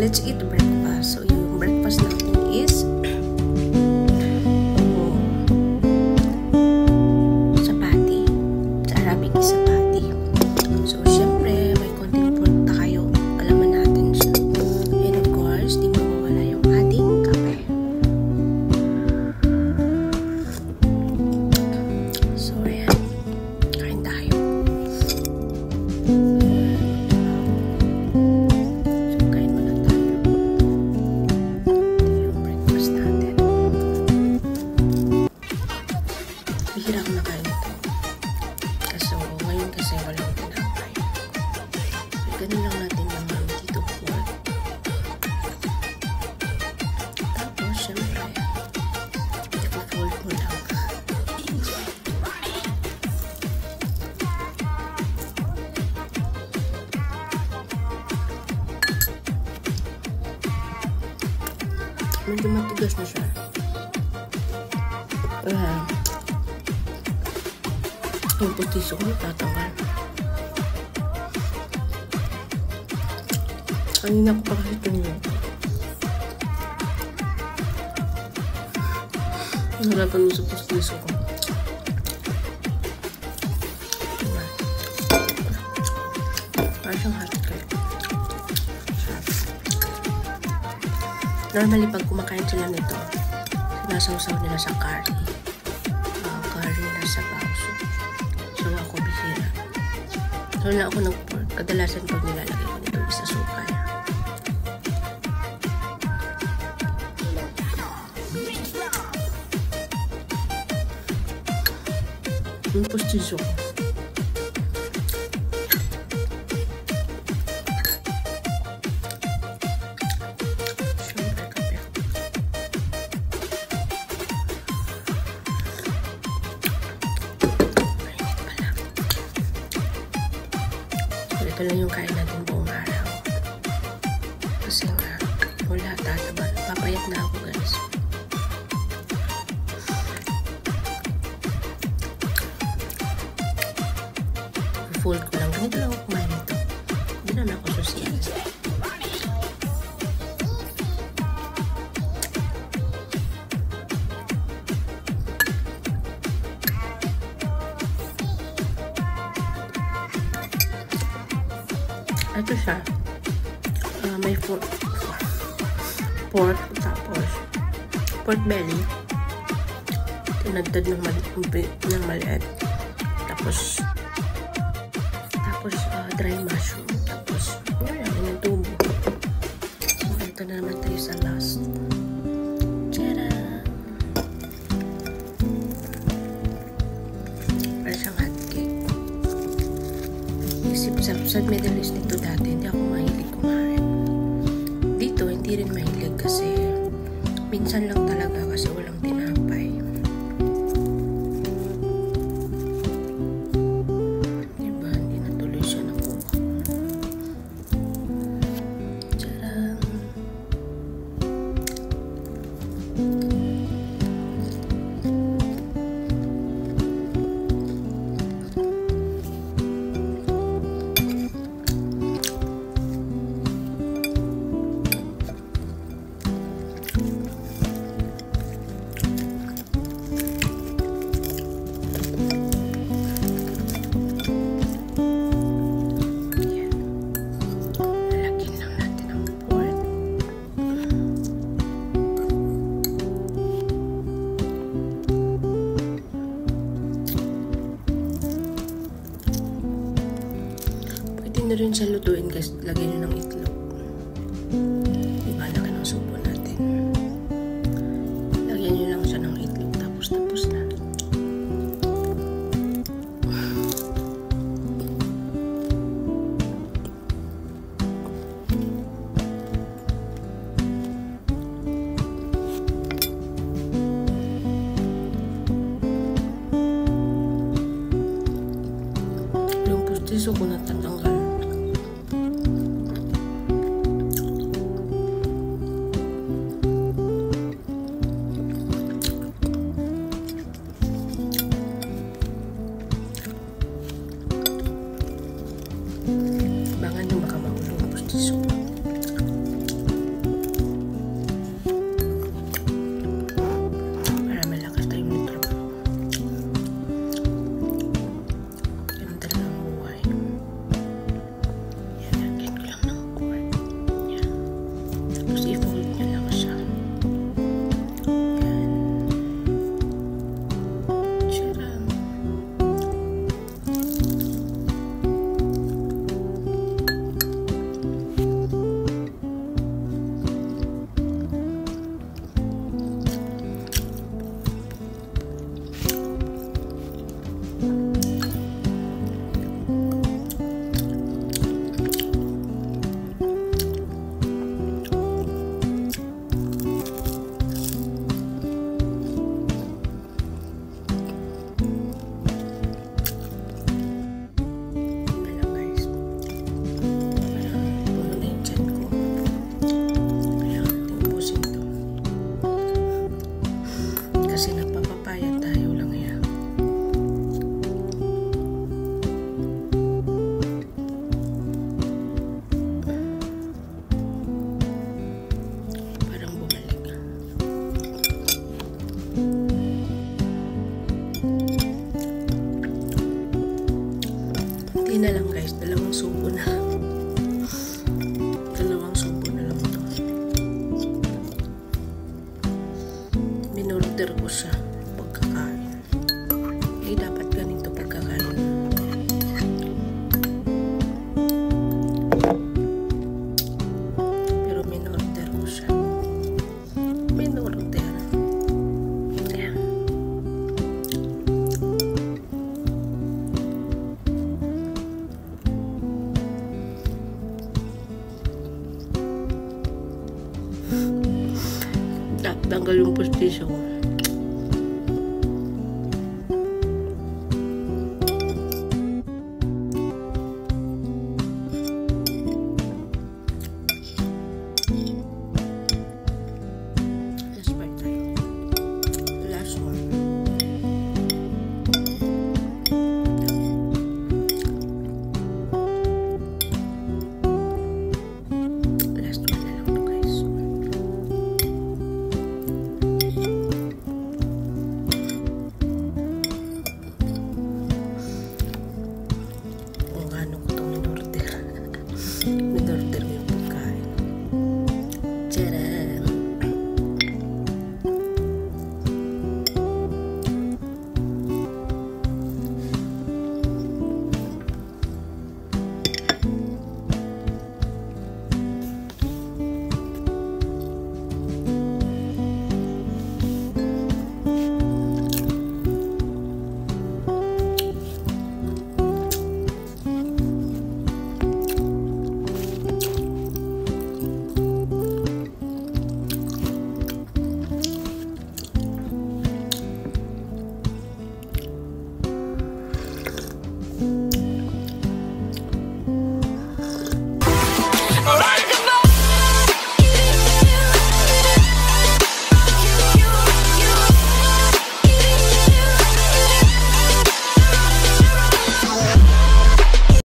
let's eat breakfast. So, yung breakfast natin is Medyo matigas na siya. Ayan. Yung pustiso ko tatanggal. Kanina ko pa kasi ito niyo. Nahirapan mo sa pustiso ko. Normally, pag kumakain sila nito, sinasawsaw nila sa curry. Uh, curry na sa bawso. So, ako bihira. So, na ako ng pork. Kadalasan pag nilalagay ko nito sa sukal. Yung postiso ko. Ito lang yung kain natin buong araw. Kasi nga, wala tataba. Papayat na ako, guys. Fold ko lang. Ganito lang ako kumain nito. Hindi naman ako social. Ito siya. Ah, may pork. Pork. Tapos, pork belly. Tinagdad ng, mali ng maliit. Tapos, tapos ah, dry mushroom. Isip sa, sa Middle East nito dati, hindi ako mahilig kumain. Dito, hindi rin mahilig kasi minsan lang talaga kasi walang tinapay. Siya lutuin kasi lagyan nyo ng itlog. Diba, laki ng subo natin. Lagyan nyo lang siya ng itlog tapos tapos na. Yung pustiso ko natatanggal. Bangan terusah pegangan, didapatkan itu pegangan, pero menor terusah menor ter ya. Tanggal yung postisyo ko.